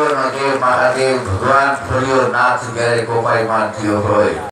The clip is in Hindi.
महादेव भगवान फुलियो नाथ गए गोपाई मान थियो